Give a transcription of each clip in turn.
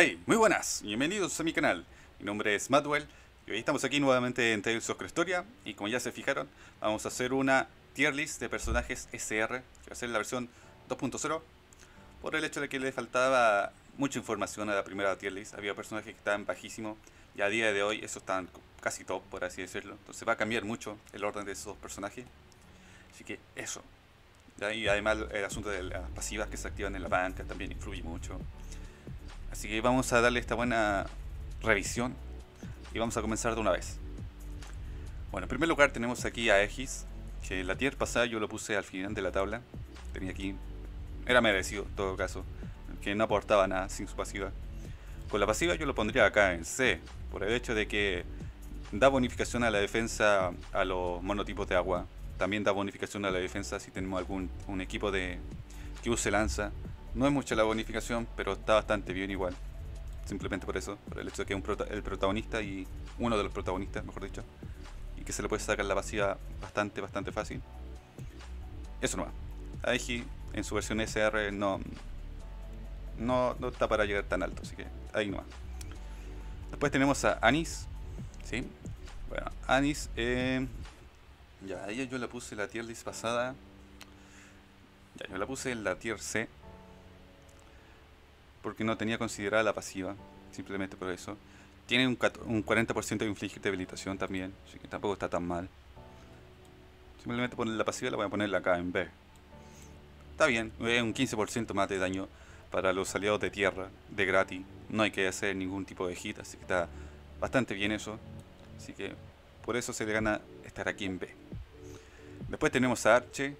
Hey, muy buenas, bienvenidos a mi canal. Mi nombre es Madwell y hoy estamos aquí nuevamente en Tales of Historia y como ya se fijaron, vamos a hacer una tier list de personajes SR, que va a ser la versión 2.0, por el hecho de que le faltaba mucha información a la primera tier list. Había personajes que estaban bajísimos y a día de hoy esos están casi top, por así decirlo. Entonces va a cambiar mucho el orden de esos personajes. Así que eso. Y además el asunto de las pasivas que se activan en la banca también influye mucho. Así que vamos a darle esta buena revisión y vamos a comenzar de una vez. Bueno, en primer lugar tenemos aquí a Egis, que la tier pasada yo lo puse al final de la tabla. Tenía aquí, era merecido en todo caso, que no aportaba nada sin su pasiva. Con la pasiva yo lo pondría acá en C, por el hecho de que da bonificación a la defensa a los monotipos de agua, también da bonificación a la defensa si tenemos algún un equipo de que use lanza. No es mucha la bonificación, pero está bastante bien igual. Simplemente por eso, por el hecho de que es el protagonista y uno de los protagonistas, mejor dicho. Y que se le puede sacar la pasiva bastante, bastante fácil. Eso no va. Aegi en su versión SR no, no, no está para llegar tan alto, así que ahí no va. Después tenemos a Anis. ¿sí? Bueno, Anis eh, ya, a ella yo la puse la tier list pasada. Ya, yo la puse en la tier C. Porque no tenía considerada la pasiva. Simplemente por eso. Tiene un, 40% de infligir debilitación también. Así que tampoco está tan mal. Simplemente poner la pasiva la voy a poner acá en B. Está bien, un 15% más de daño para los aliados de tierra, de gratis. No hay que hacer ningún tipo de hit, así que está bastante bien eso. Así que por eso se le gana estar aquí en B. Después tenemos a Arche.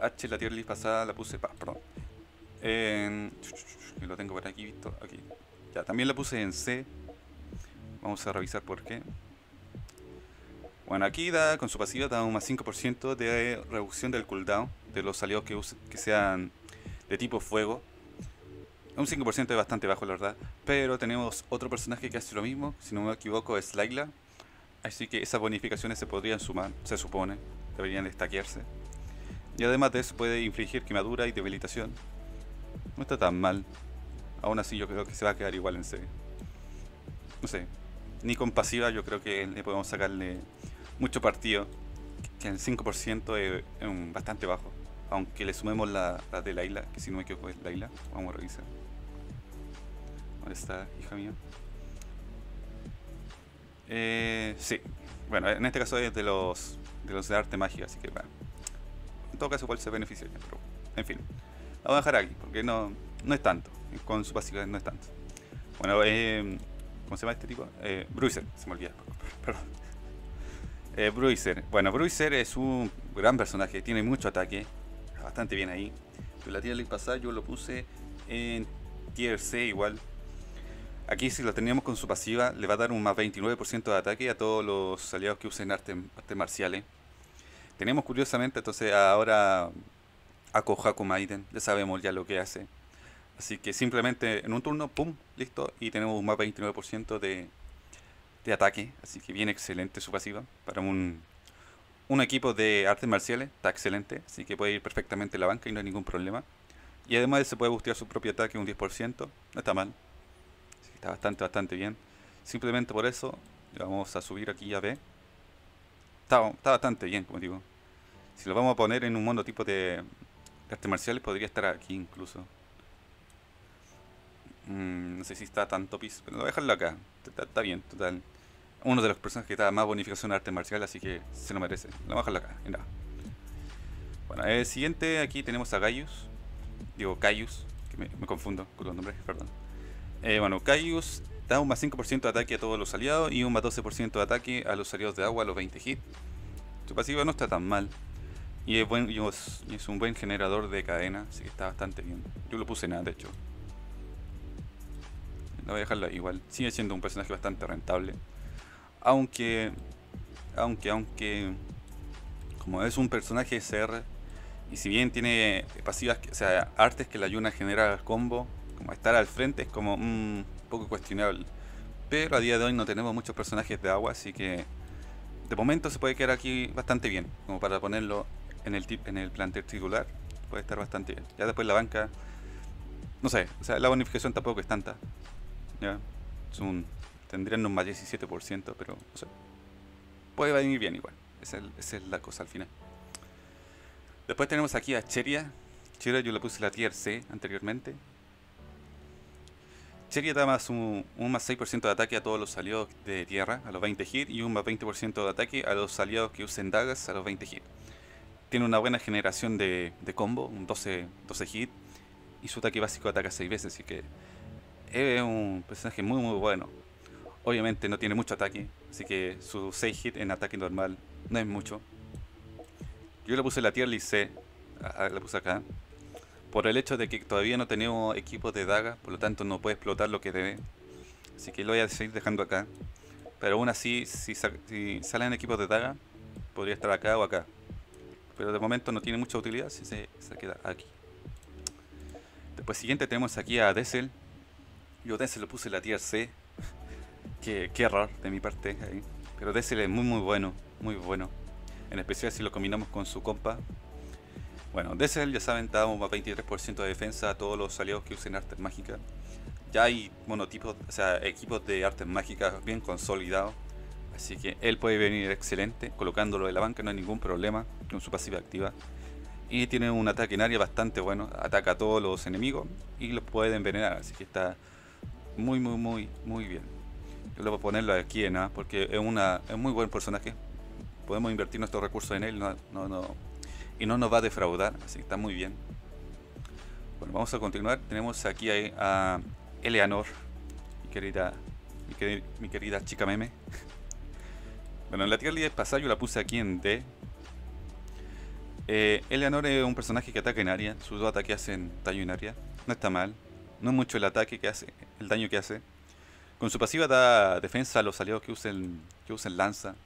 Arche, la tier list pasada la puse, perdón. Lo tengo por aquí visto. Aquí. Ya, también la puse en C. Vamos a revisar por qué. Bueno, aquí da, con su pasiva da un más 5% de reducción del cooldown de los aliados que, que sean de tipo fuego. Un 5% es bastante bajo, la verdad. Pero tenemos otro personaje que hace lo mismo, si no me equivoco, es Laila. Así que esas bonificaciones se podrían sumar, se supone. Deberían destaquearse. Y además de eso puede infligir quemadura y debilitación. No está tan mal. Aún así yo creo que se va a quedar igual en C. No sé. Ni con pasiva yo creo que le podemos sacarle mucho partido. Que el 5% es, bastante bajo. Aunque le sumemos la, de Laila, que si no me equivoco es Laila. Vamos a revisar. ¿Dónde está, hija mía? Eh, sí. Bueno, en este caso es de los de los de arte mágica, así que bueno. En todo caso igual se beneficia, pero en fin. La voy a dejar aquí, porque no, no es tanto. Con su básica no es tanto. Bueno, eh, ¿cómo se llama este tipo? Eh, Bruiser, se me olvida. Perdón. Eh, Bruiser. Bueno, Bruiser es un gran personaje, tiene mucho ataque. Bastante bien ahí. Pero la tier pasada yo lo puse en tier C igual. Aquí si lo teníamos con su pasiva, le va a dar un más 29% de ataque a todos los aliados que usen artes marciales. Tenemos curiosamente entonces ahora a Kohaku Maiden, ya sabemos ya lo que hace. Así que simplemente en un turno, pum, listo, y tenemos un más 29% de, de ataque. Así que bien excelente su pasiva. Para un, un equipo de artes marciales, está excelente. Así que puede ir perfectamente a la banca y no hay ningún problema. Y además se puede bustear su propio ataque un 10%, no está mal. está bastante, bastante bien. Simplemente por eso, vamos a subir aquí a B. Está bastante bien, como digo. Si lo vamos a poner en un mono tipo de, artes marciales podría estar aquí incluso. Mm, no sé si está tan topis, pero voy a dejarlo acá. Está, bien, total. Uno de los personajes que da más bonificación en arte marcial, así que se lo merece. Lo voy a dejarlo acá, mira. Bueno, el siguiente aquí tenemos a Gaius. Digo, Caius, que me, confundo con los nombres, perdón. Eh, bueno, Caius da un más 5% de ataque a todos los aliados y un más 12% de ataque a los aliados de agua a los 20 hits. Su pasiva no está tan mal. Y es, buen, es, un buen generador de cadena, así que está bastante bien. Yo lo puse nada, de hecho. La voy a dejarla igual. Sigue siendo un personaje bastante rentable. Aunque, aunque, aunque, como es un personaje SR, y si bien tiene pasivas, o sea, artes que le ayudan a generar el combo, como estar al frente es como un poco cuestionable. Pero a día de hoy no tenemos muchos personajes de agua, así que de momento se puede quedar aquí bastante bien, como para ponerlo en el, en el plantel titular puede estar bastante bien. Ya después la banca no sé, o sea, la bonificación tampoco es tanta. ¿ya? Un, tendrían un más 17%, pero no sé. Puede venir bien igual. Esa es, la cosa al final. Después tenemos aquí a Cheria. Cheria yo le puse la tier C anteriormente. Cheria da más un, más 6% de ataque a todos los aliados de tierra a los 20 hit y un más 20% de ataque a los aliados que usen dagas a los 20 hit. Tiene una buena generación de, combo, un 12, 12 hit y su ataque básico ataca 6 veces, así que es un personaje muy muy bueno. Obviamente no tiene mucho ataque, así que su 6 hit en ataque normal no es mucho. Yo le puse la tier list C, la puse acá, por el hecho de que todavía no tenemos equipos de daga, por lo tanto no puede explotar lo que debe. Así que lo voy a seguir dejando acá. Pero aún así, si, salen equipos de daga, podría estar acá o acá. Pero de momento no tiene mucha utilidad si se, queda aquí. Después siguiente tenemos aquí a Dessel. Yo Dessel lo puse la tier C. qué, qué error de mi parte. Pero Dessel es muy muy bueno, muy bueno. En especial si lo combinamos con su compa, bueno, Dessel ya saben, damos más 23% de defensa a todos los aliados que usen artes mágicas. Ya hay monotipos, o sea, equipos de artes mágicas bien consolidados. Así que él puede venir excelente, colocándolo en la banca no hay ningún problema con su pasiva activa. Y tiene un ataque en área bastante bueno, ataca a todos los enemigos y los puede envenenar, así que está muy muy muy muy bien. Yo le voy a ponerlo aquí en porque es, una, es muy buen personaje. Podemos invertir nuestros recursos en él, no, no, no y no nos va a defraudar, así que está muy bien. Bueno, vamos a continuar. Tenemos aquí a, Eleanor, mi querida, mi, querida chica meme. Bueno, en la tier list pasada yo la puse aquí en D. Eh, Eleanor es un personaje que ataca en área, sus dos ataques hacen daño en área. No está mal, no es mucho el ataque que hace, el daño que hace. Con su pasiva da defensa a los aliados que usen, que usen lanza,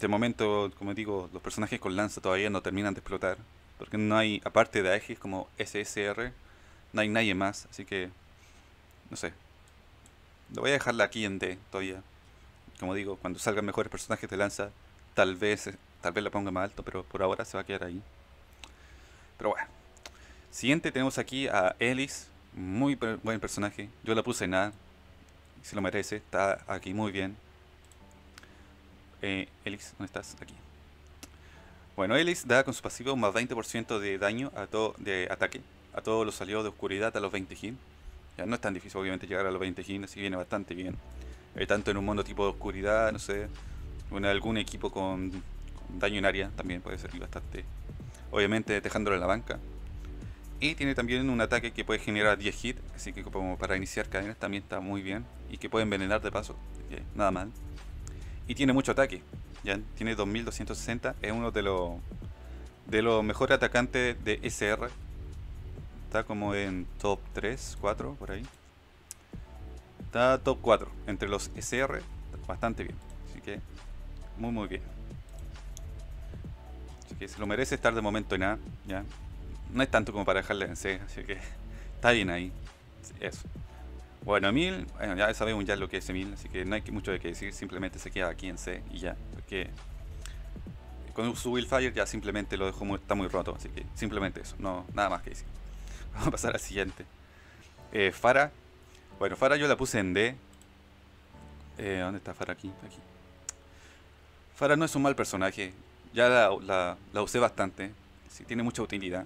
de momento, como digo, los personajes con lanza todavía no terminan de explotar. Porque no hay, aparte de Aegis como SSR, no hay nadie más. Así que, no sé. Lo voy a dejarla aquí en D todavía. Como digo, cuando salgan mejores personajes de lanza, tal vez, tal vez la ponga más alto, pero por ahora se va a quedar ahí. Pero bueno. Siguiente tenemos aquí a Ellis. Muy buen personaje. Yo la puse en A. Se lo merece. Está aquí muy bien. Eh, Elix, ¿dónde estás? Aquí. Bueno, Elix da con su pasivo más 20% de daño a todo de ataque a todos los aliados de oscuridad a los 20 hin. Ya no es tan difícil obviamente llegar a los 20 hin, así viene bastante bien. Eh, tanto en un mundo tipo de oscuridad, no sé, en algún equipo con, daño en área también puede servir bastante. Obviamente dejándolo en la banca. Y tiene también un ataque que puede generar 10 hits, así que como para iniciar cadenas también está muy bien. Y que puede envenenar de paso, nada mal. Y tiene mucho ataque. ¿ya? Tiene 2260. Es uno de los de los mejores atacantes de SR. Está como en top 3, 4, por ahí. Está top 4 entre los SR. Bastante bien. Así que muy muy bien. Así que se lo merece estar de momento en A. ¿ya? No es tanto como para dejarle en C. Así que está bien ahí. Eso. Bueno, Emil, bueno, ya sabemos ya lo que es Emil, así que no hay mucho de qué decir, simplemente se queda aquí en C y ya, porque con su Willfire ya simplemente lo dejó muy, está muy roto, así que simplemente eso, no nada más que decir. Vamos a pasar al siguiente. Eh, Fara, bueno, Fara yo la puse en D. Eh, ¿Dónde está Fara aquí? Aquí. Fara no es un mal personaje, ya la, usé bastante, sí, tiene mucha utilidad.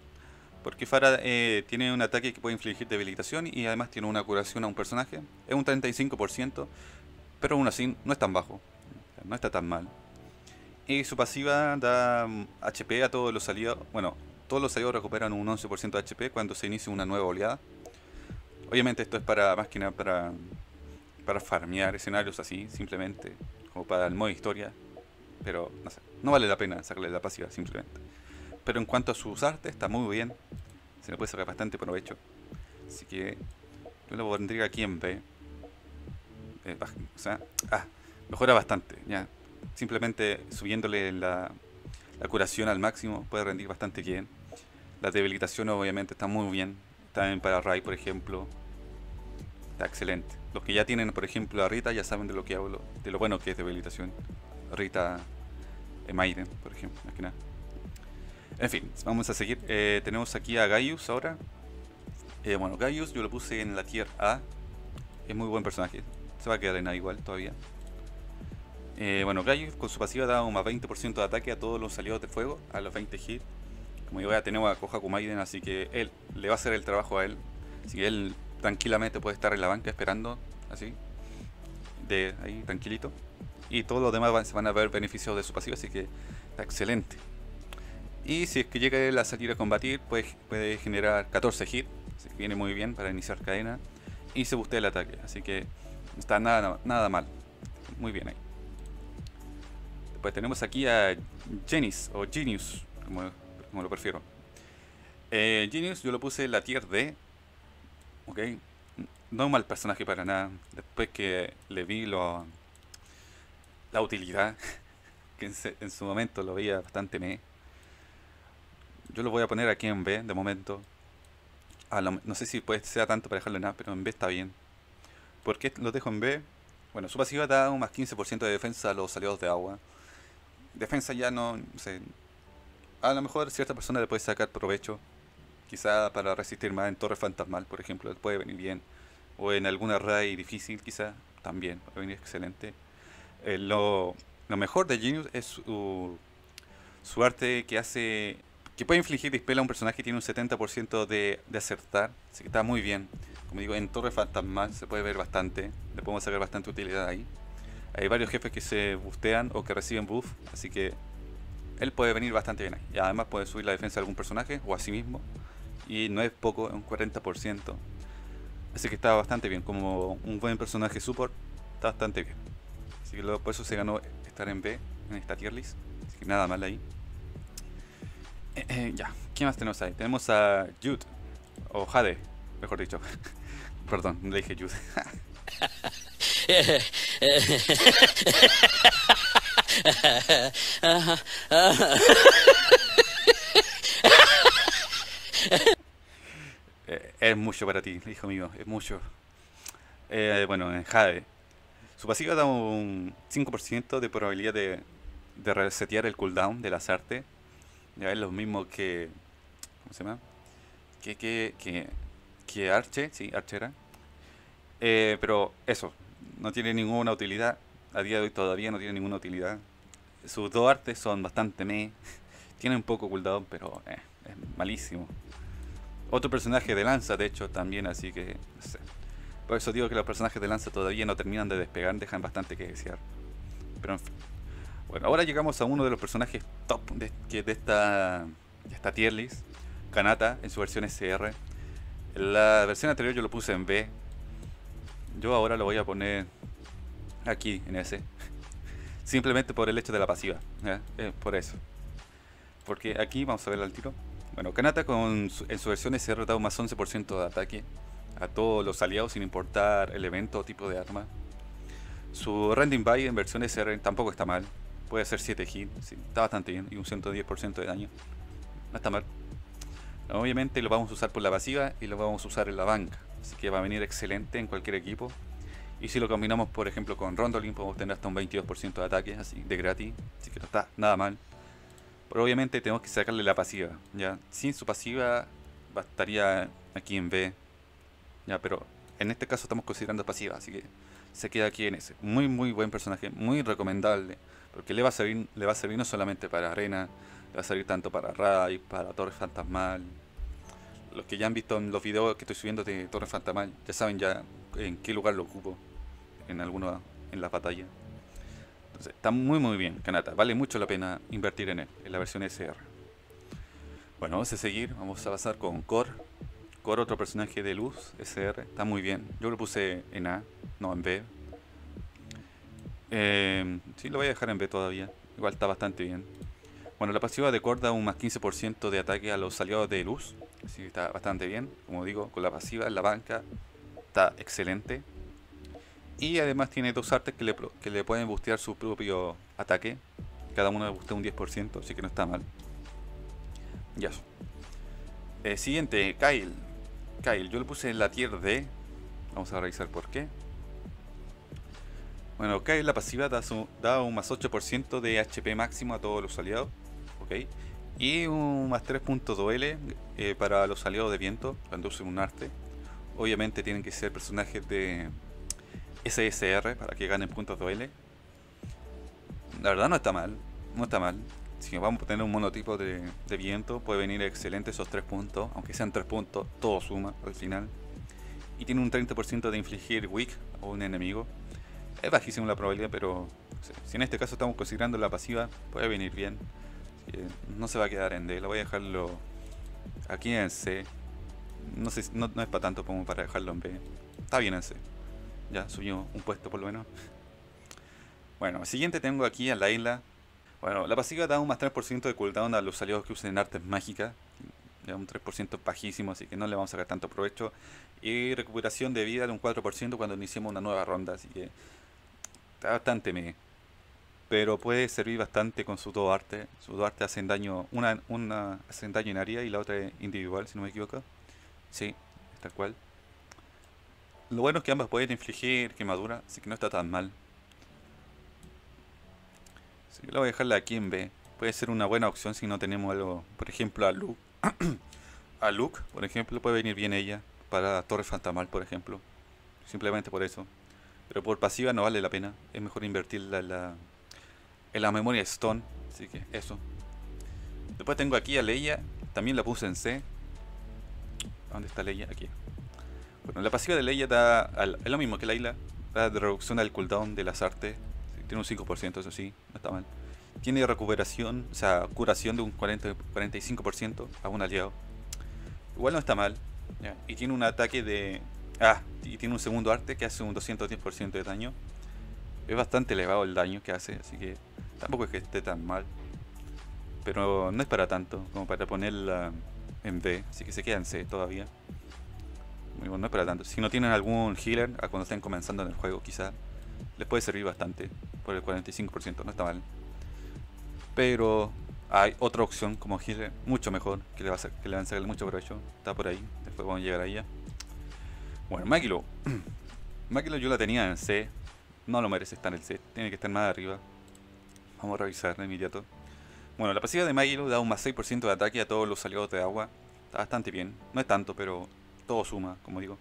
Porque Farah eh, tiene un ataque que puede infligir debilitación y además tiene una curación a un personaje. Es un 35%, pero aún así no es tan bajo. No está tan mal. Y su pasiva da HP mm, a todos los aliados. Bueno, todos los aliados recuperan un 11% de HP cuando se inicia una nueva oleada. Obviamente esto es para más para, para farmear escenarios así, simplemente. Como para el modo historia. Pero no vale la pena sacarle la pasiva simplemente. Pero en cuanto a sus artes, está muy bien. Se le puede sacar bastante provecho. Así que yo lo pondría aquí en B. Eh, o sea, ah, mejora bastante. Ya. Simplemente subiéndole la, curación al máximo puede rendir bastante bien. La debilitación obviamente está muy bien. También para Rai, por ejemplo. Está excelente. Los que ya tienen, por ejemplo, a Rita ya saben de lo que hablo. De lo bueno que es debilitación. Rita eh, Maiden, por ejemplo, más que nada. En fin, vamos a seguir. Eh, tenemos aquí a Gaius ahora. Eh, bueno, Gaius yo lo puse en la tier A. Es muy buen personaje. Se va a quedar en A igual todavía. Bueno, Gaius con su pasiva da un más 20% de ataque a todos los aliados de fuego, a los 20 hits. Como digo, ya tenemos a Kohaku Maiden, así que él le va a hacer el trabajo a él. Así que él tranquilamente puede estar en la banca esperando, así, de ahí tranquilito. Y todos los demás van, se van a ver beneficios de su pasiva, así que está excelente. Y si es que llega él a salir a combatir, pues puede generar 14 hits, así que viene muy bien para iniciar cadena. Y se bustea el ataque, así que está nada, nada mal. Muy bien ahí. Después tenemos aquí a Genis, o Genius, como, lo prefiero. Eh, Genius yo lo puse en la tier D. Ok, no es mal personaje para nada. Después que le vi lo, la utilidad, que en, su momento lo veía bastante me. Yo lo voy a poner aquí en B de momento. no sé si puede sea tanto para dejarlo en A, pero en B está bien. ¿Por qué lo dejo en B? Bueno, su pasiva da un más 15% de defensa a los aliados de agua. Defensa ya no, no sé. A lo mejor cierta persona le puede sacar provecho. Quizá para resistir más en Torre Fantasmal, por ejemplo, puede venir bien. O en alguna raid difícil, quizá también, puede venir excelente. Eh, lo, mejor de Genius es su, su arte que hace que puede infligir dispel a un personaje que tiene un 70% de, de, acertar, así que está muy bien. Como digo, en Torre Fantasmal se puede ver bastante, le podemos sacar bastante utilidad ahí. Hay varios jefes que se bustean o que reciben buff, así que él puede venir bastante bien ahí. Y además puede subir la defensa de algún personaje o a sí mismo, y no es poco, es un 40%. Así que está bastante bien, como un buen personaje support, está bastante bien. Así que por eso se ganó estar en B, en esta tier list. Así que nada mal ahí. Eh, eh, ya, ¿qué más tenemos ahí? Tenemos a Jude, o Jade, mejor dicho. Perdón, le dije Jude. Eh, es mucho para ti, hijo mío, es mucho. bueno, en Jade. Su pasiva da un 5% de probabilidad de, de resetear el cooldown de las artes ya es lo mismo que. ¿Cómo se llama? Que, que, que, que Arche, sí, Archera. Eh, pero eso, no tiene ninguna utilidad. A día de hoy todavía no tiene ninguna utilidad. Sus dos artes son bastante me. Tiene un poco cooldown, pero eh, es malísimo. Otro personaje de lanza, de hecho, también, así que. No sé. Por eso digo que los personajes de lanza todavía no terminan de despegar, dejan bastante que desear. Pero en fin. Bueno, ahora llegamos a uno de los personajes top de, de, esta, de esta tier list, Kanata, en su versión SR. La versión anterior yo lo puse en B. Yo ahora lo voy a poner aquí, en S. Simplemente por el hecho de la pasiva. por eso. Porque aquí, vamos a ver al tiro. Bueno, Kanata con en su versión da un más 11% de ataque a todos los aliados sin importar el evento o tipo de arma. Su Rending By en versión SR tampoco está mal. Puede hacer 7 hits, está bastante bien. Y un 110% de daño. No está mal. Obviamente lo vamos a usar por la pasiva y lo vamos a usar en la banca. Así que va a venir excelente en cualquier equipo. Y si lo combinamos, por ejemplo, con Rondolin, podemos tener hasta un 22% de ataque, así, de gratis. Así que no está nada mal. Pero obviamente tenemos que sacarle la pasiva. ¿ya? Sin su pasiva, bastaría aquí en B. ¿ya? Pero en este caso estamos considerando pasiva, así que se queda aquí en ese. Muy, muy buen personaje, muy recomendable. Porque le va a servir, le va a servir no solamente para arena, le va a servir tanto para Raid, para Torre Fantasmal. Los que ya han visto en los videos que estoy subiendo de Torre Fantasmal, ya saben ya en qué lugar lo ocupo en alguno en la batalla. Entonces, está muy muy bien, Kanata. Vale mucho la pena invertir en él, en la versión SR. Bueno, vamos a seguir, vamos a pasar con Core. Core, otro personaje de luz, SR, está muy bien. Yo lo puse en A, no en B, eh, sí, lo voy a dejar en B todavía. Igual está bastante bien. Bueno, la pasiva de Corda un más 15% de ataque a los aliados de luz. Así que está bastante bien. Como digo, con la pasiva en la banca está excelente. Y además tiene dos artes que le, que le pueden bustear su propio ataque. Cada uno le bustea un 10%, así que no está mal. Ya. Eh, siguiente, Kyle. Kyle, yo le puse en la tier D. Vamos a revisar por qué. Bueno, ok, la pasiva da, un más 8% de HP máximo a todos los aliados. Ok. Y un más 3 puntos duele eh, para los aliados de viento cuando usen un arte. Obviamente tienen que ser personajes de SSR para que ganen puntos duele. La verdad no está mal, no está mal. Si vamos a tener un monotipo de, viento, puede venir excelente esos 3 puntos. Aunque sean 3 puntos, todo suma al final. Y tiene un 30% de infligir weak a un enemigo. Es bajísima la probabilidad, pero si en este caso estamos considerando la pasiva, puede venir bien. No se va a quedar en D, lo voy a dejarlo aquí en C. No, sé, no, no es para tanto como para dejarlo en B. Está bien en C. Ya subió un puesto por lo menos. Bueno, siguiente tengo aquí a Layla. Bueno, la pasiva da un más 3% de cooldown a los aliados que usen artes mágicas. Ya un 3% bajísimo, así que no le vamos a sacar tanto provecho. Y recuperación de vida de un 4% cuando iniciemos una nueva ronda, así que está bastante me. Pero puede servir bastante con su dos arte. Su dos arte hacen daño, una, una hacen daño en área y la otra individual, si no me equivoco. Sí, tal cual. Lo bueno es que ambas pueden infligir quemadura, así que no está tan mal. Así que lo voy a dejarla aquí en B. Puede ser una buena opción si no tenemos algo, por ejemplo, a Luke. a Luke, por ejemplo, puede venir bien ella. Para Torre Fantamal, por ejemplo. Simplemente por eso. Pero por pasiva no vale la pena. Es mejor invertirla en la, en la memoria Stone. Así que eso. Después tengo aquí a Leia. También la puse en C. ¿Dónde está Leia? Aquí. Bueno, la pasiva de Leia da es lo mismo que la isla. Da de reducción al cooldown de las artes. Tiene un 5%, eso sí. No está mal. Tiene recuperación, o sea, curación de un 40, 45% a un aliado. Igual no está mal. Y tiene un ataque de Ah, y tiene un segundo arte que hace un 210% de daño. Es bastante elevado el daño que hace, así que tampoco es que esté tan mal. Pero no es para tanto, como para ponerla en B, así que se queda en C todavía. Bueno, no para tanto. Si no tienen algún healer a cuando estén comenzando en el juego, quizá les puede servir bastante por el 45%, no está mal. Pero hay otra opción como healer mucho mejor, que le, va a, que le van a sacar mucho provecho. Está por ahí, después vamos a llegar a ella. Bueno, Makilo. Makilo yo la tenía en C. No lo merece estar en el C. Tiene que estar más arriba. Vamos a revisar de inmediato. Bueno, la pasiva de Makilo da un más 6% de ataque a todos los aliados de agua. Está bastante bien. No es tanto, pero todo suma, como digo.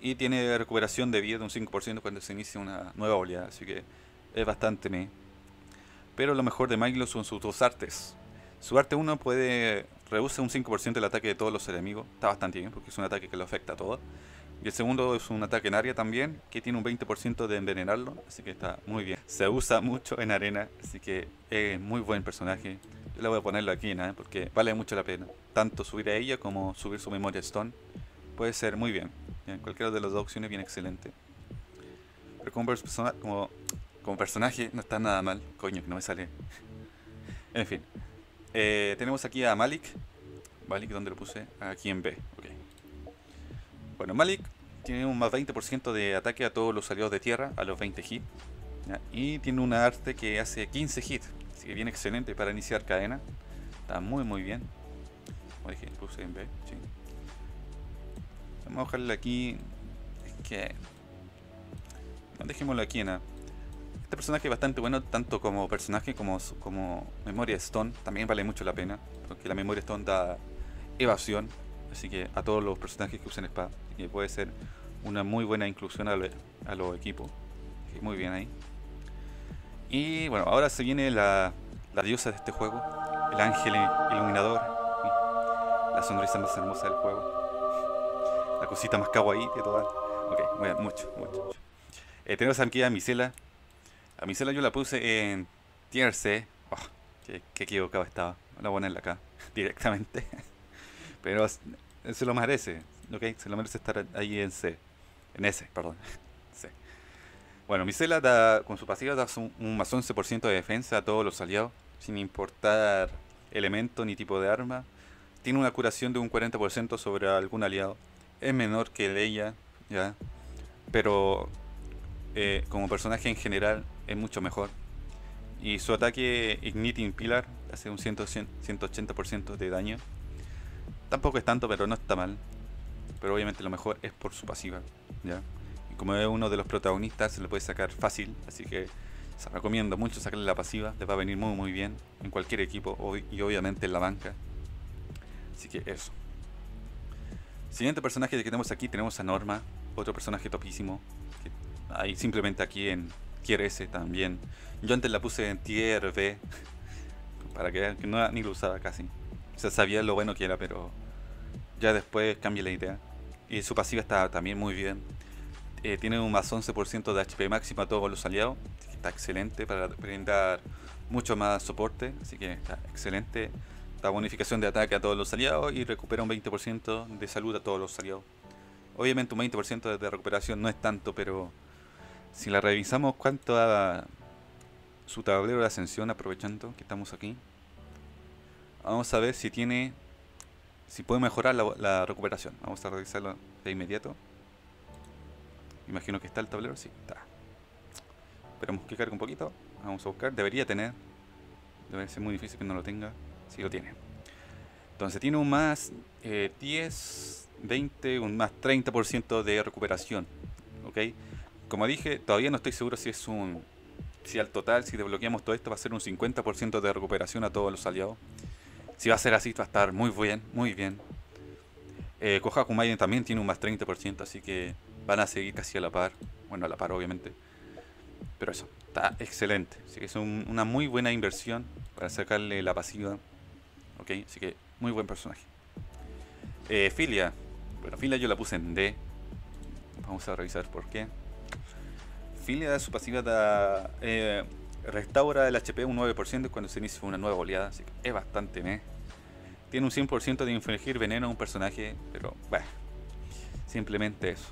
Y tiene recuperación de vida de un 5% cuando se inicia una nueva oleada. Así que es bastante me. Pero lo mejor de Makilo son sus dos artes. Su arte 1 puede reduce un 5% el ataque de todos los enemigos. Está bastante bien porque es un ataque que lo afecta a todos. Y el segundo es un ataque en área también, que tiene un 20% de envenenarlo, así que está muy bien. Se usa mucho en arena, así que es muy buen personaje. Yo le voy a ponerlo aquí, ¿no? porque vale mucho la pena. Tanto subir a ella como subir su memoria Stone. Puede ser muy bien. En cualquiera de las dos opciones viene excelente. Pero como, como, como personaje no está nada mal. Coño, que no me sale. en fin. Eh, tenemos aquí a Malik. Malik, ¿dónde lo puse? Aquí en B. Bueno, Malik tiene un más 20% de ataque a todos los aliados de tierra, a los 20 hits. Y tiene una arte que hace 15 hits. Así que viene excelente para iniciar cadena. Está muy muy bien. Como dije, puse en B. Sí. Vamos a dejarle aquí. Es que. dejémoslo aquí en A. Este personaje es bastante bueno, tanto como personaje como, como memoria Stone. También vale mucho la pena. Porque la memoria Stone da evasión. Así que a todos los personajes que usen espada que puede ser una muy buena inclusión a, los equipos. Muy bien ahí. Y bueno, ahora se viene la, la diosa de este juego, el ángel iluminador, la sonrisa más hermosa del juego, la cosita más kawaii de todas. Ok, bueno, mucho, mucho. Eh, tenemos aquí a Misela. A Misela yo la puse en Tier C. Oh, qué, equivocado estaba. Voy a ponerla acá directamente. Pero se lo merece. Ok, se lo merece estar ahí en C. En S, perdón. C. Bueno, Misela da, con su pasiva da un, más 11% de defensa a todos los aliados, sin importar elemento ni tipo de arma. Tiene una curación de un 40% sobre algún aliado. Es menor que Leia, ¿ya? Pero eh, como personaje en general es mucho mejor. Y su ataque Igniting Pillar hace un 180% de daño. Tampoco es tanto, pero no está mal pero obviamente lo mejor es por su pasiva. ¿ya? Y como es uno de los protagonistas, se lo puede sacar fácil, así que Se recomiendo mucho sacarle la pasiva, les va a venir muy muy bien en cualquier equipo y obviamente en la banca. Así que eso. Siguiente personaje que tenemos aquí, tenemos a Norma, otro personaje topísimo. Que hay simplemente aquí en tier S también. Yo antes la puse en tier B, para que que no ni lo usaba casi. O sea, sabía lo bueno que era, pero ya después cambié la idea. Y su pasiva está también muy bien. Eh, tiene un más 11% de HP máximo a todos los aliados. Está excelente para brindar mucho más soporte. Así que está excelente. Bonificación de ataque a todos los aliados y recupera un 20% de salud a todos los aliados. Obviamente un 20% de recuperación no es tanto, pero si la revisamos cuánto da su tablero de ascensión, aprovechando que estamos aquí, vamos a ver si tiene si puede mejorar la, recuperación. Vamos a revisarlo de inmediato. Imagino que está el tablero, sí, está. Esperamos que cargue un poquito. Vamos a buscar. Debería tener. Debe ser muy difícil que no lo tenga. Sí lo tiene. Entonces tiene un más 10, 20, un más 30% de recuperación. ¿Ok? Como dije, todavía no estoy seguro si es un... Si al total, si desbloqueamos todo esto, va a ser un 50% de recuperación a todos los aliados. Si va a ser así, va a estar muy bien, muy bien. Eh, también tiene un más 30%, así que van a seguir casi a la par. Bueno, a la par obviamente. Pero eso, está excelente. Así que es una muy buena inversión para sacarle la pasiva. Ok, así que muy buen personaje. Eh, Filia. Bueno, Filia yo la puse en D. Vamos a revisar por qué. Filia, su pasiva da, eh, restaura el HP un 9% cuando se inicia una nueva oleada, así que es bastante meh. Tiene un 100% de infligir veneno a un personaje, pero bueno, simplemente eso.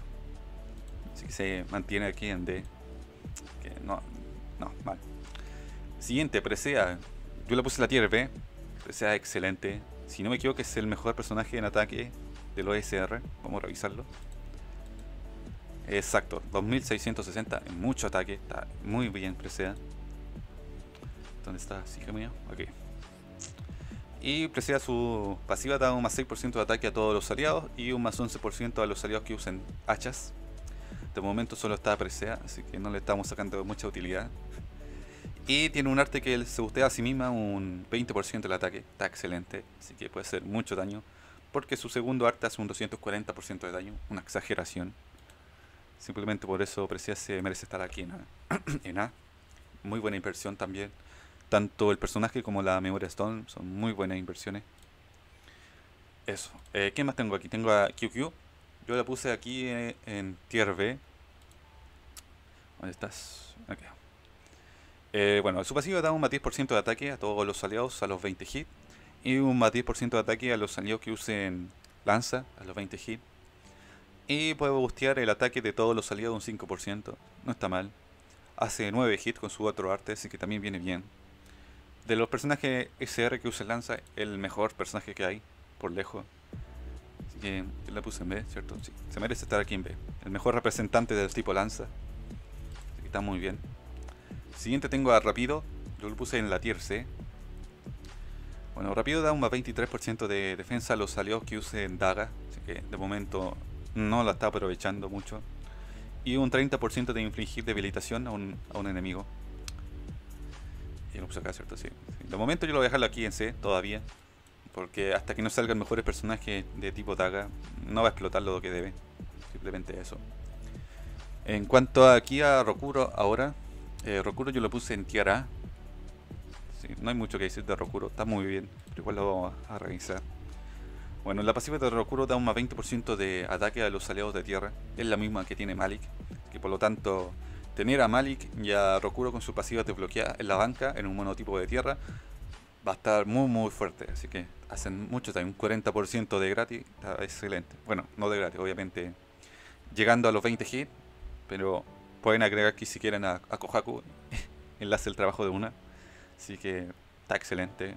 Así que se mantiene aquí en D. Que no, no, mal. Siguiente, Presea. Yo le puse la tier B. Presea excelente. Si no me equivoco, es el mejor personaje en ataque del OSR. Vamos a revisarlo. Exacto, 2660 en mucho ataque. Está muy bien Presea. ¿Dónde está? ¿Sí, mío? Ok. Y presea su pasiva da un más 6% de ataque a todos los aliados y un más 11% a los aliados que usen hachas. De momento solo está presea, así que no le estamos sacando mucha utilidad. Y tiene un arte que se ustea a sí misma un 20% del ataque, está excelente, así que puede hacer mucho daño. Porque su segundo arte hace un 240% de daño, una exageración. Simplemente por eso Presea se merece estar aquí en A. en. Muy buena inversión también. Tanto el personaje como la memoria Stone son muy buenas inversiones. Eso. Eh, ¿Qué más tengo aquí? Tengo a QQ. Yo la puse aquí eh, en tier B. ¿Dónde estás? Aquí. Eh, bueno, su pasivo da un más 10% de ataque a todos los aliados a los 20 hits. Y un más 10% de ataque a los aliados que usen lanza a los 20 hits. Y puede bustear el ataque de todos los aliados un 5%. No está mal. Hace 9 hits con su otro arte, así que también viene bien. De los personajes SR que usa Lanza, el mejor personaje que hay, por lejos. Así que la puse en B, ¿cierto? Sí, se merece estar aquí en B. El mejor representante del tipo Lanza. Así que está muy bien. Siguiente tengo a Rapido. Yo lo puse en la tier C. Bueno, Rapido da un más 23% de defensa a los aliados que usen Daga. Así que de momento no la está aprovechando mucho. Y un 30% de infligir debilitación a un, a un enemigo. Y lo puse acá, ¿cierto? Sí. De momento yo lo voy a dejarlo aquí en C todavía. Porque hasta que no salgan mejores personajes de tipo Daga, no va a explotar lo que debe. Simplemente eso. En cuanto aquí a Rokuro ahora, eh, Rokuro yo lo puse en tierra Sí, no hay mucho que decir de Rokuro, está muy bien, pero igual lo vamos a revisar. Bueno, la pasiva de Rokuro da un más 20% de ataque a los aliados de tierra. Es la misma que tiene Malik, que por lo tanto Tener a Malik y a Rokuro con su pasiva de bloquear en la banca, en un monotipo de tierra, va a estar muy muy fuerte. Así que hacen mucho también, un 40% de gratis, está excelente. Bueno, no de gratis, obviamente llegando a los 20 hits, pero pueden agregar aquí si quieren a, Kohaku, enlace el trabajo de una. Así que está excelente.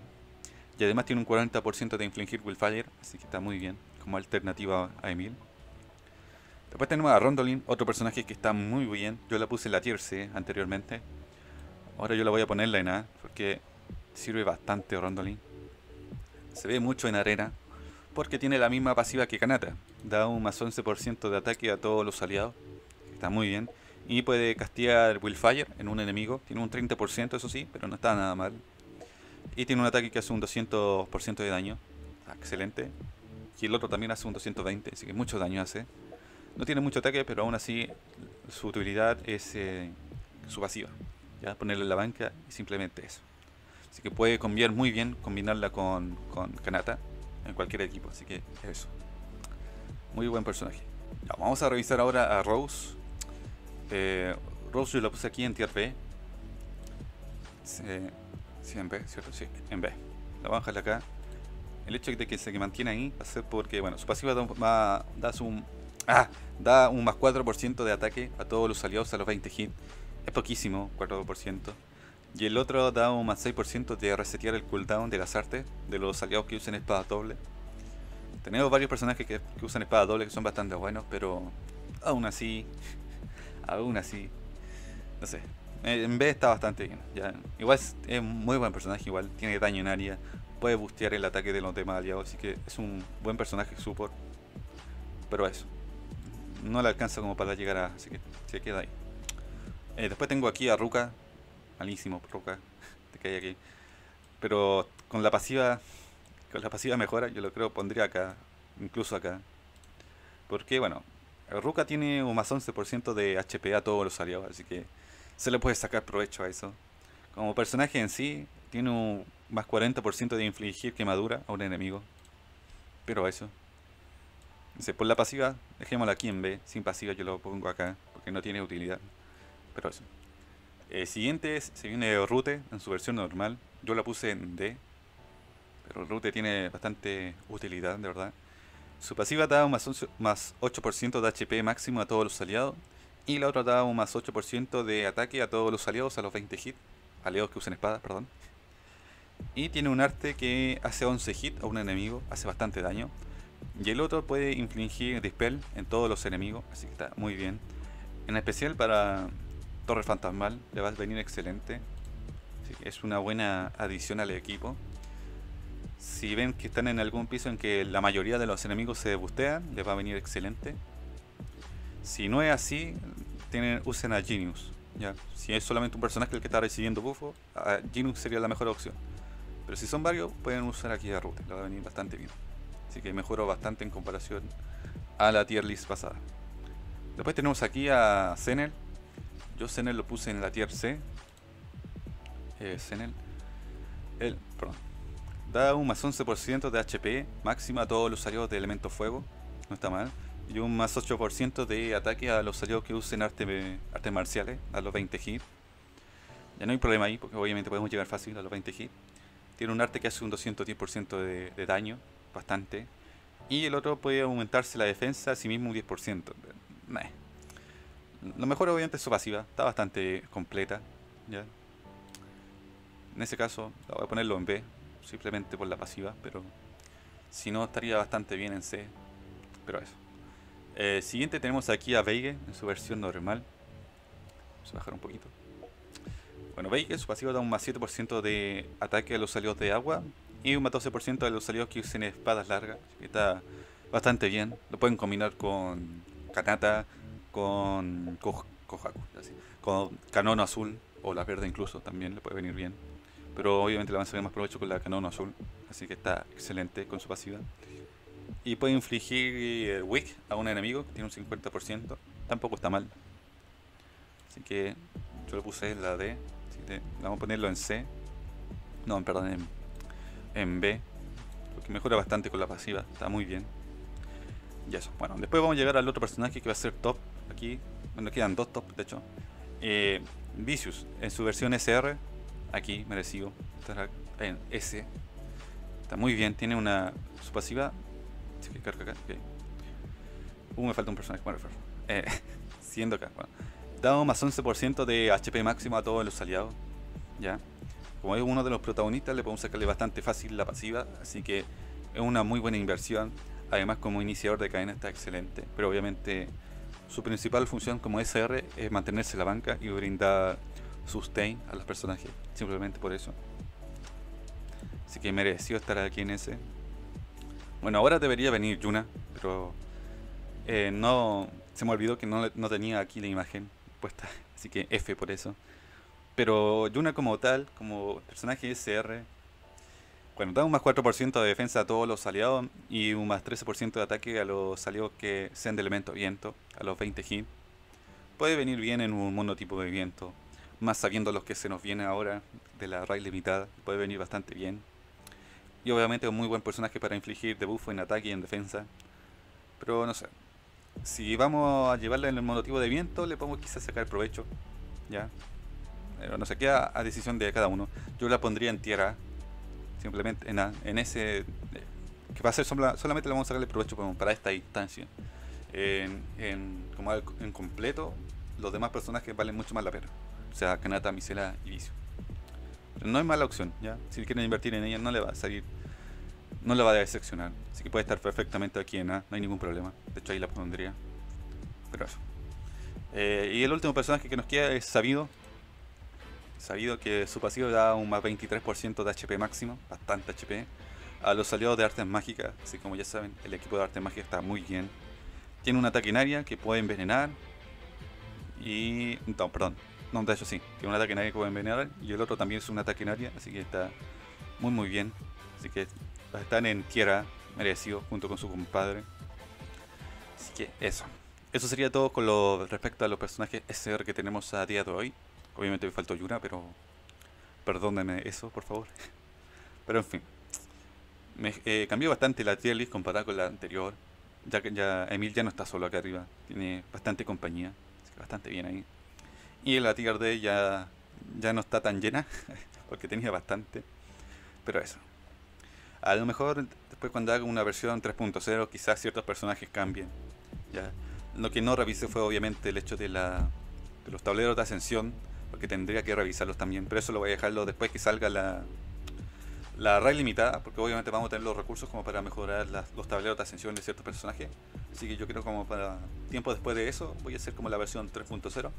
Y además tiene un 40% de infligir Willfire, así que está muy bien como alternativa a Emil. Después tenemos a Rondolin, otro personaje que está muy bien. Yo la puse en la tier C anteriormente. Ahora yo la voy a poner en A porque sirve bastante Rondolin. Se ve mucho en arena porque tiene la misma pasiva que Kanata. Da un más 11% de ataque a todos los aliados. Está muy bien. Y puede castear Willfire en un enemigo. Tiene un 30%, eso sí, pero no está nada mal. Y tiene un ataque que hace un 200% de daño. Ah, excelente. Y el otro también hace un 220, así que mucho daño hace. No tiene mucho ataque, pero aún así su utilidad es eh, su pasiva. Ya ponerle en la banca y simplemente eso. Así que puede combinar muy bien, combinarla con, con Kanata en cualquier equipo. Así que eso. Muy buen personaje. vamos a revisar ahora a Rose. Eh, Rose yo la puse aquí en tier B. Sí, en B, ¿cierto? Sí, en B. La vamos a dejar acá. El hecho de que se mantiene ahí va a ser porque, bueno, su pasiva da, da un, ah, da un más 4% de ataque a todos los aliados a los 20 hits. Es poquísimo, 4%. Y el otro da un más 6% de resetear el cooldown de las artes de los aliados que usen espada doble. Tenemos varios personajes que, que usan espada doble que son bastante buenos, pero aún así, aún así, no sé, eh, en B está bastante bien. Igual es, muy buen personaje, igual tiene daño en área, puede bustear el ataque de los demás aliados, así que es un buen personaje support. Pero eso, no le alcanza como para llegar a... así que se queda ahí. Eh, después tengo aquí a Ruka, malísimo Ruka, te cae aquí. Pero con la pasiva, con la pasiva mejora, yo lo creo pondría acá, incluso acá. Porque bueno, Ruka tiene un más 11% de HP a todos los aliados, así que se le puede sacar provecho a eso. Como personaje en sí, tiene un más 40% de infligir quemadura a un enemigo. Pero eso. Dice, por la pasiva, dejémosla aquí en B. Sin pasiva yo lo pongo acá, porque no tiene utilidad. Pero eso. El siguiente se viene Rute en su versión normal. Yo la puse en D. Pero Rute tiene bastante utilidad, de verdad. Su pasiva da un más 8% de HP máximo a todos los aliados y la otra da un más 8% de ataque a todos los aliados a los 20 hits. Aliados que usen espadas, perdón. Y tiene un arte que hace 11 hits a un enemigo, hace bastante daño. Y el otro puede infligir Dispel en todos los enemigos, así que está muy bien. En especial para Torre Fantasmal, le va a venir excelente. es una buena adición al equipo. Si ven que están en algún piso en que la mayoría de los enemigos se bustean, les va a venir excelente. Si no es así, tienen, usen a Genius. ¿ya? Si es solamente un personaje el que está recibiendo bufo, Genius sería la mejor opción. Pero si son varios, pueden usar aquí a Rute, le va a venir bastante bien. Así que mejoró bastante en comparación a la tier list pasada. Después tenemos aquí a Zenel. Yo Zenel lo puse en la tier C. Eh, Zenel. El, perdón. Da un más 11% de HP máxima a todos los aliados de elemento fuego. No está mal y un más 8% de ataque a los aliados que usen arte, artes marciales a los 20 hits. Ya no hay problema ahí, porque obviamente podemos llegar fácil a los 20 hits. Tiene un arte que hace un 210% de, de daño, bastante. Y el otro puede aumentarse la defensa a sí mismo un 10%. Lo mejor obviamente es su pasiva, está bastante completa. ¿ya? En ese caso, voy a ponerlo en B, simplemente por la pasiva, pero si no estaría bastante bien en C. Pero eso. Eh, siguiente tenemos aquí a Veige en su versión normal. Vamos a bajar un poquito. Bueno, Veige, su pasivo da un más 7% de ataque a los aliados de agua y un más 12% a los aliados que usen espadas largas. Está bastante bien. Lo pueden combinar con Kanata, con Kohaku, con Canono Azul o la verde incluso también le puede venir bien. Pero obviamente le van a sacar más provecho con la Canono Azul. Así que está excelente con su pasiva. Y puede infligir eh, Wick a un enemigo, que tiene un 50%. Tampoco está mal. Así que yo lo puse la D. vamos a ponerlo en C. No, perdón, en, en B. Porque mejora bastante con la pasiva. Está muy bien. Y eso. Bueno, después vamos a llegar al otro personaje que va a ser top. Aquí. Bueno, quedan dos top, de hecho. Eh, Vicious, en su versión SR. Aquí, merecido. Estará en S. Está muy bien. Tiene una. Su pasiva que carga acá. Uh, me falta un personaje. Bueno, eh, siendo acá. Bueno. Da más 11% de HP máximo a todos los aliados. Ya. Como es uno de los protagonistas, le podemos sacarle bastante fácil la pasiva. Así que es una muy buena inversión. Además, como iniciador de cadena está excelente. Pero obviamente, su principal función como SR es mantenerse en la banca y brindar sustain a los personajes. Simplemente por eso. Así que mereció estar aquí en ese. Bueno, ahora debería venir Yuna, pero eh, no se me olvidó que no, no, tenía aquí la imagen puesta, así que F por eso. Pero Yuna como tal, como personaje SR, bueno, da un más 4% de defensa a todos los aliados y un más 13% de ataque a los aliados que sean de elemento viento, a los 20 hit. Puede venir bien en un monotipo de viento, más sabiendo los que se nos viene ahora de la raid limitada, puede venir bastante bien. Y obviamente un muy buen personaje para infligir debuff en ataque y en defensa. Pero no sé, si vamos a llevarla en el monotipo de viento, le podemos quizás sacar provecho, ¿ya? Pero no sé, queda a decisión de cada uno. Yo la pondría en tierra, simplemente en, en ese... que va a ser solamente le vamos a sacarle provecho para esta instancia. En, en, como en completo, los demás personajes valen mucho más la pena. Sea, Kanata, Misela y Vicio. no es mala opción, ¿ya? Si quieren invertir en ella, no le va a salir... No le va a decepcionar. Así que puede estar perfectamente aquí en A, no hay ningún problema. De hecho, ahí la pondría. Pero eso. Eh, y el último personaje que nos queda es Sabido, sabido que su pasivo da un más 23% de HP máximo, bastante HP, a los aliados de artes mágicas, así como ya saben, el equipo de artes mágicas está muy bien. Tiene un ataque en área que puede envenenar y... no, perdón, no, de hecho sí, tiene un ataque en área que puede envenenar y el otro también es un ataque en área, así que está muy muy bien. Así que están en tierra merecido junto con su compadre. Así que eso. Eso sería todo con lo respecto a los personajes SR que tenemos a día de hoy. Obviamente me faltó Yuna, pero perdónenme eso, por favor. Pero en fin, me eh, cambió bastante la tier list comparada con la anterior. Ya que ya Emil ya no está solo acá arriba, tiene bastante compañía, así que bastante bien ahí. Y la tier D ya, ya no está tan llena, porque tenía bastante. Pero eso. A lo mejor después cuando haga una versión 3.0 quizás ciertos personajes cambien. Ya. Lo que no revisé fue obviamente el hecho de, la, de los tableros de ascensión porque tendría que revisarlos también, pero eso lo voy a dejarlo después que salga la, la raid limitada, porque obviamente vamos a tener los recursos como para mejorar los tableros de ascensión de ciertos personajes, así que yo creo como para tiempo después de eso voy a hacer como la versión 3.0,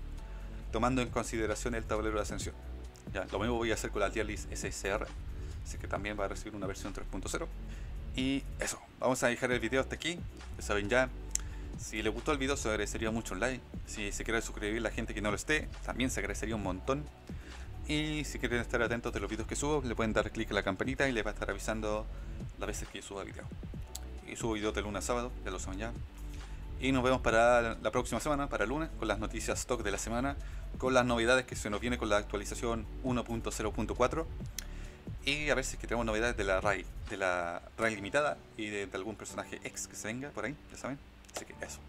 tomando en consideración el tablero de ascensión. Ya, lo mismo voy a hacer con la tier SSR, así que también va a recibir una versión 3.0. Y eso, vamos a dejar el video hasta aquí, ya saben ya, si les gustó el video se agradecería mucho un like. Si se quiere suscribir la gente que no lo esté, también se agradecería un montón. Y si quieren estar atentos de los videos que subo, le pueden dar clic a la campanita y les va a estar avisando las veces que suba video. Y subo video de lunes a sábado, ya lo saben ya. Y nos vemos para la próxima semana, para el lunes, con las noticias stock de la semana, con las novedades que se nos viene con la actualización 1.0.4 y a ver si es que tenemos novedades de la RAI, de la RAI limitada y de, algún personaje ex que se venga por ahí, ya saben. Así que eso.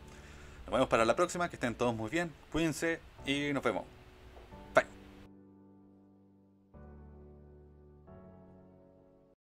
Nos vemos para la próxima, que estén todos muy bien, cuídense y nos vemos.